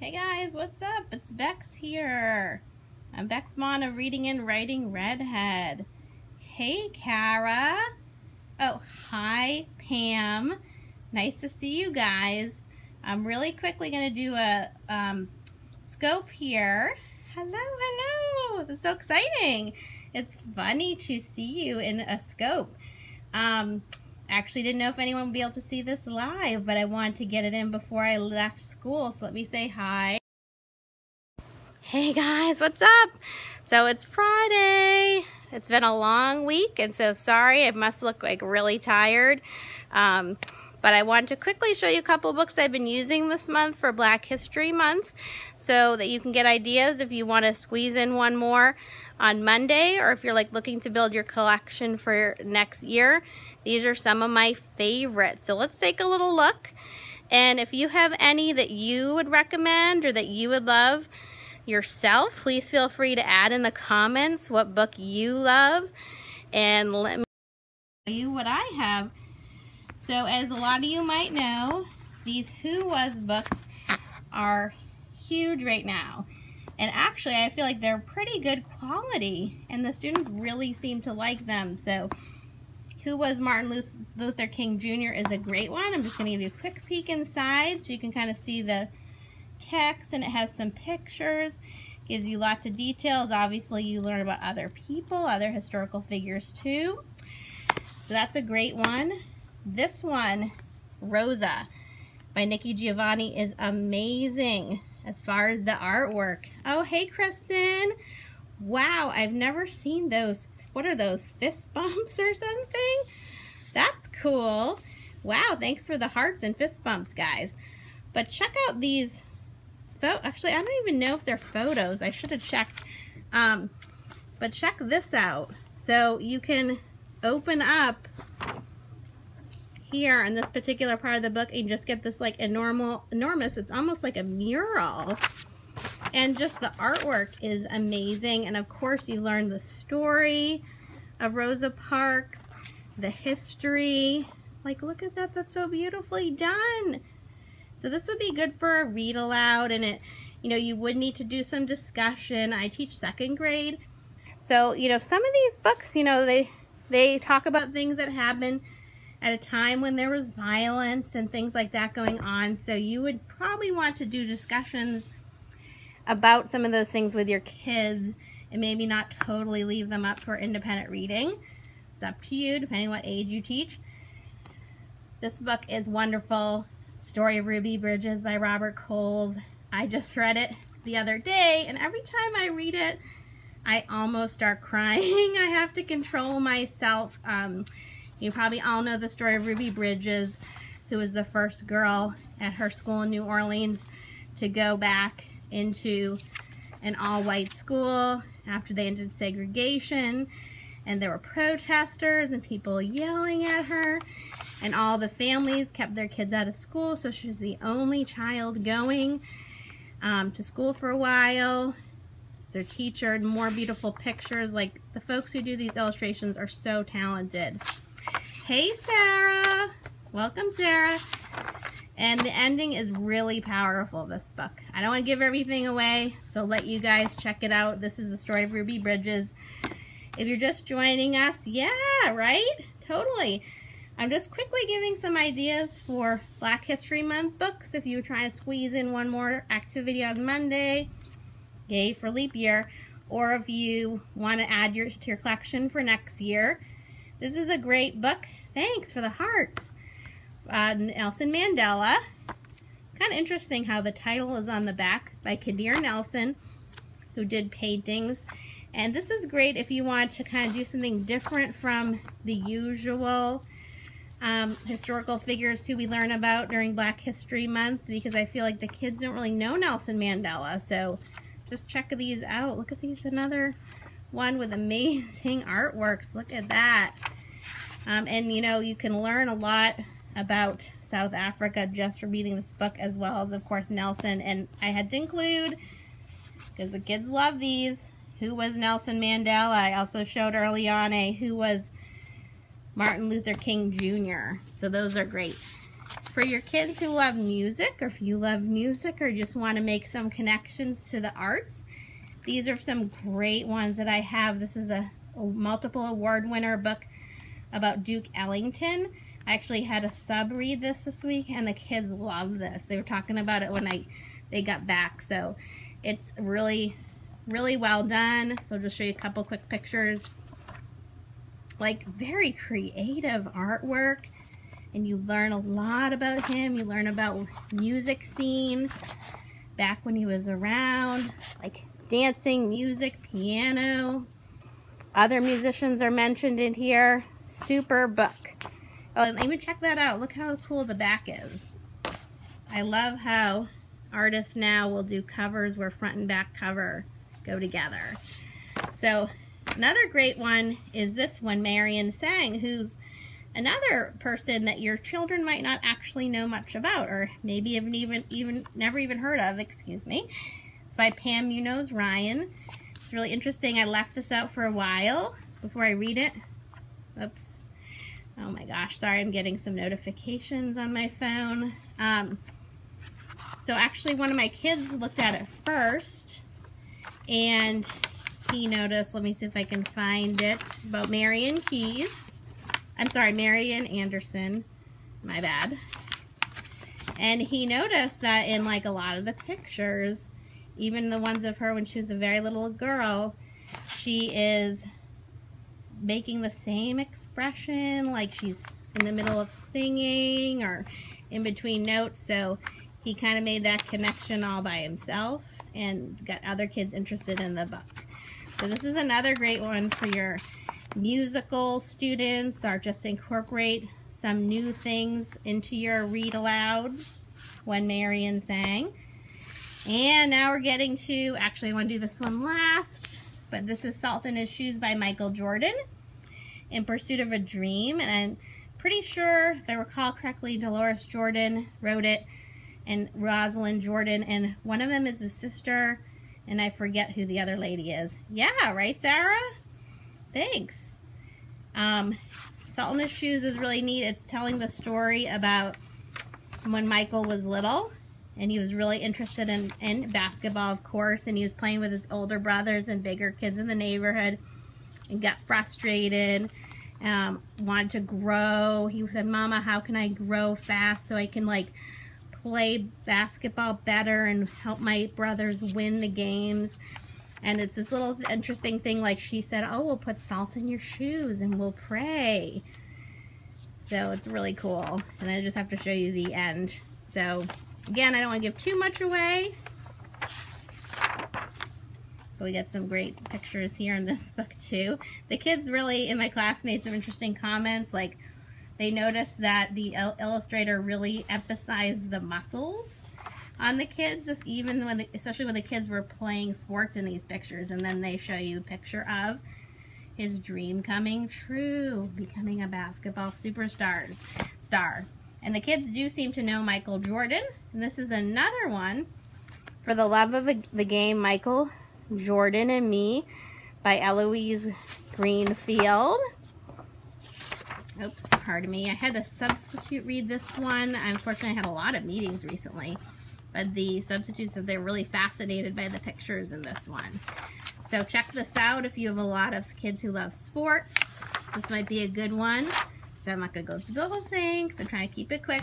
Hey guys, what's up? It's Bex here. I'm Bex Mawn of Reading and Writing Redhead. Hey Kara. Oh, hi Pam. Nice to see you guys. I'm really quickly going to do a um, scope here. Hello, hello. This is so exciting. It's funny to see you in a scope. Um, actually didn't know if anyone would be able to see this live, but I wanted to get it in before I left school. So let me say hi. Hey guys, what's up? So it's Friday. It's been a long week, and so sorry, I must look like really tired. Um, but I wanted to quickly show you a couple books I've been using this month for Black History Month so that you can get ideas if you want to squeeze in one more on Monday or if you're like looking to build your collection for next year. These are some of my favorites. So let's take a little look. And if you have any that you would recommend or that you would love yourself, please feel free to add in the comments what book you love and let me show you what I have. So as a lot of you might know, these Who Was books are huge right now. And actually, I feel like they're pretty good quality and the students really seem to like them. So who Was Martin Luther King Jr. is a great one. I'm just going to give you a quick peek inside so you can kind of see the text and it has some pictures. Gives you lots of details. Obviously, you learn about other people, other historical figures too. So that's a great one. This one, Rosa, by Nikki Giovanni, is amazing as far as the artwork. Oh, hey, Kristen. Wow, I've never seen those what are those, fist bumps or something? That's cool. Wow, thanks for the hearts and fist bumps, guys. But check out these, actually, I don't even know if they're photos. I should have checked. Um, but check this out. So you can open up here in this particular part of the book and just get this like enormous, enormous, it's almost like a mural. And just the artwork is amazing. And of course you learn the story of Rosa Parks, the history. Like, look at that. That's so beautifully done. So this would be good for a read aloud and it, you know, you would need to do some discussion. I teach second grade. So, you know, some of these books, you know, they, they talk about things that happen at a time when there was violence and things like that going on. So you would probably want to do discussions about some of those things with your kids and maybe not totally leave them up for independent reading. It's up to you, depending what age you teach. This book is wonderful. Story of Ruby Bridges by Robert Coles. I just read it the other day, and every time I read it, I almost start crying. I have to control myself. Um, you probably all know the story of Ruby Bridges, who was the first girl at her school in New Orleans to go back into an all-white school after they ended segregation. And there were protesters and people yelling at her. And all the families kept their kids out of school so she was the only child going um, to school for a while. Their teacher more beautiful pictures. Like the folks who do these illustrations are so talented. Hey Sarah! Welcome Sarah and the ending is really powerful, this book. I don't want to give everything away, so let you guys check it out. This is the story of Ruby Bridges. If you're just joining us, yeah, right? Totally. I'm just quickly giving some ideas for Black History Month books. If you're trying to squeeze in one more activity on Monday, yay for leap year, or if you want to add your, to your collection for next year. This is a great book. Thanks for the hearts uh, Nelson Mandela. Kind of interesting how the title is on the back by Kadir Nelson, who did paintings. And this is great if you want to kind of do something different from the usual um, historical figures who we learn about during Black History Month because I feel like the kids don't really know Nelson Mandela. So just check these out. Look at these, another one with amazing artworks. Look at that. Um, and you know, you can learn a lot about South Africa just for reading this book as well as of course Nelson and I had to include because the kids love these who was Nelson Mandela I also showed early on a who was Martin Luther King Jr. so those are great For your kids who love music, or if you love music or just want to make some connections to the arts, these are some great ones that I have. This is a, a multiple award winner book about Duke Ellington. I actually had a sub read this this week, and the kids love this. They were talking about it when I they got back, so it's really, really well done. So I'll just show you a couple quick pictures. Like very creative artwork and you learn a lot about him. You learn about music scene back when he was around, like dancing, music, piano. Other musicians are mentioned in here. Super book. Oh, and even check that out. Look how cool the back is. I love how artists now will do covers where front and back cover go together. So another great one is this one, Marian Sang, who's another person that your children might not actually know much about or maybe haven't even even never even heard of excuse me it's by pam munoz ryan it's really interesting i left this out for a while before i read it oops oh my gosh sorry i'm getting some notifications on my phone um, so actually one of my kids looked at it first and he noticed let me see if i can find it about marian Keys. I'm sorry, Marian Anderson. My bad. And he noticed that in like a lot of the pictures, even the ones of her when she was a very little girl, she is making the same expression, like she's in the middle of singing or in between notes. So he kind of made that connection all by himself and got other kids interested in the book. So this is another great one for your musical students or just incorporate some new things into your read alouds when Marian sang. And now we're getting to, actually I want to do this one last, but this is Salt in His Shoes by Michael Jordan, In Pursuit of a Dream. And I'm pretty sure, if I recall correctly, Deloris Jordan wrote it and Rosalind Jordan, and one of them is his sister, and I forget who the other lady is. Yeah, right, Sarah? Thanks. Um, Salt in His Shoes is really neat. It's telling the story about when Michael was little and he was really interested in, in basketball, of course, and he was playing with his older brothers and bigger kids in the neighborhood and got frustrated, um, wanted to grow. He said, Mama, how can I grow fast so I can, like, play basketball better and help my brothers win the games? And it's this little interesting thing like she said, oh, we'll put salt in your shoes and we'll pray. So it's really cool. And I just have to show you the end. So again, I don't want to give too much away. But we got some great pictures here in this book too. The kids really, in my class, made some interesting comments. Like they noticed that the illustrator really emphasized the muscles on the kids, even when, the, especially when the kids were playing sports in these pictures, and then they show you a picture of his dream coming true, becoming a basketball superstars star. And the kids do seem to know Michael Jordan, and this is another one for the love of the game, Michael Jordan and Me by Eloise Greenfield. Oops, pardon me. I had to substitute read this one. Unfortunately, I had a lot of meetings recently but the substitutes said they're really fascinated by the pictures in this one. So check this out if you have a lot of kids who love sports. This might be a good one. So I'm not going to go through the whole thing because I'm trying to keep it quick.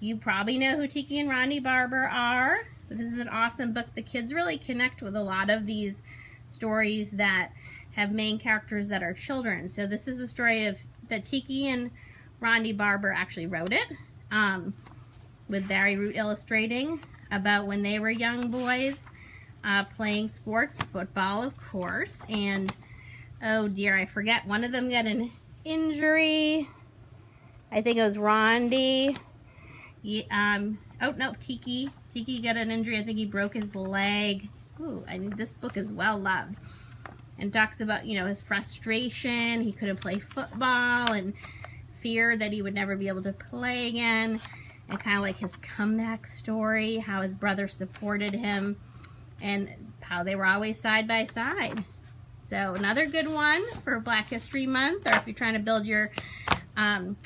You probably know who Tiki and Ronde Barber are. This is an awesome book. The kids really connect with a lot of these stories that have main characters that are children. So this is a story of that Tiki and Ronde Barber actually wrote it. Um, with Barry Root illustrating about when they were young boys uh, playing sports, football of course, and oh dear, I forget, one of them got an injury. I think it was Ronde. He, um, oh no, Tiki. Tiki got an injury. I think he broke his leg. Ooh, I mean, this book is well loved. And talks about, you know, his frustration. He couldn't play football and fear that he would never be able to play again and kind of like his comeback story, how his brother supported him, and how they were always side by side. So another good one for Black History Month, or if you're trying to build your um,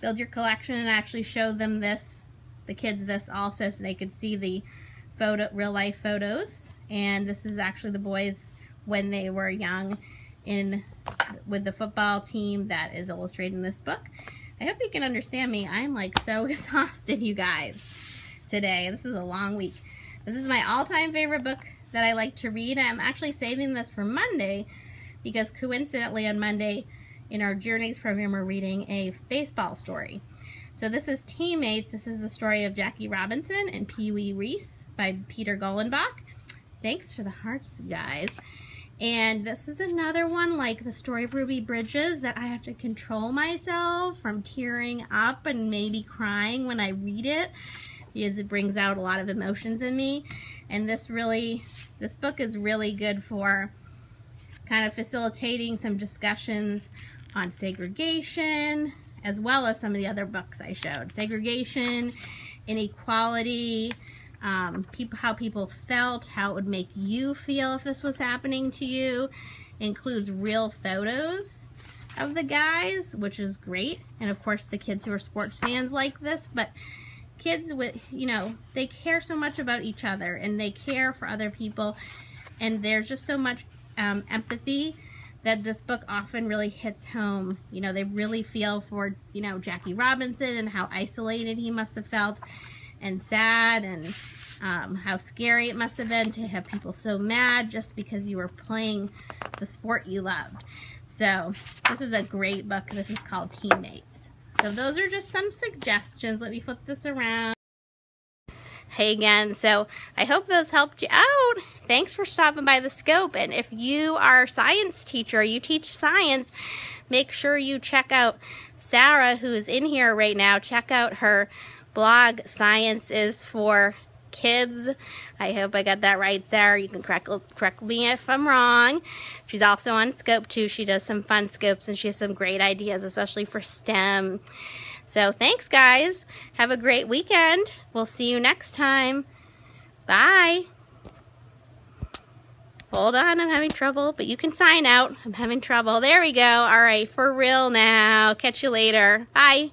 build your collection and actually show them this, the kids this also so they could see the photo, real life photos. And this is actually the boys when they were young in with the football team that is illustrated in this book. I hope you can understand me. I'm like so exhausted, you guys, today. This is a long week. This is my all-time favorite book that I like to read. I'm actually saving this for Monday because coincidentally on Monday in our Journeys program we're reading a baseball story. So this is Teammates. This is the story of Jackie Robinson and Pee Wee Reese by Peter Golenbock. Thanks for the hearts, guys. And this is another one like the story of Ruby Bridges that I have to control myself from tearing up and maybe crying when I read it because it brings out a lot of emotions in me. And this really, this book is really good for kind of facilitating some discussions on segregation as well as some of the other books I showed. Segregation, inequality, um, people, how people felt, how it would make you feel if this was happening to you. Includes real photos of the guys, which is great. And of course, the kids who are sports fans like this, but kids with, you know, they care so much about each other and they care for other people. And there's just so much um, empathy that this book often really hits home. You know, they really feel for, you know, Jackie Robinson and how isolated he must have felt and sad and um, how scary it must have been to have people so mad just because you were playing the sport you loved. So this is a great book. This is called Teammates. So those are just some suggestions. Let me flip this around. Hey again, so I hope those helped you out. Thanks for stopping by the scope. And if you are a science teacher, you teach science, make sure you check out Sarah, who is in here right now. Check out her blog, Science is for Kids. I hope I got that right, Sarah. You can correct, correct me if I'm wrong. She's also on Scope too. She does some fun scopes and she has some great ideas, especially for STEM. So thanks, guys. Have a great weekend. We'll see you next time. Bye. Hold on, I'm having trouble, but you can sign out. I'm having trouble. There we go. All right, for real now. Catch you later. Bye.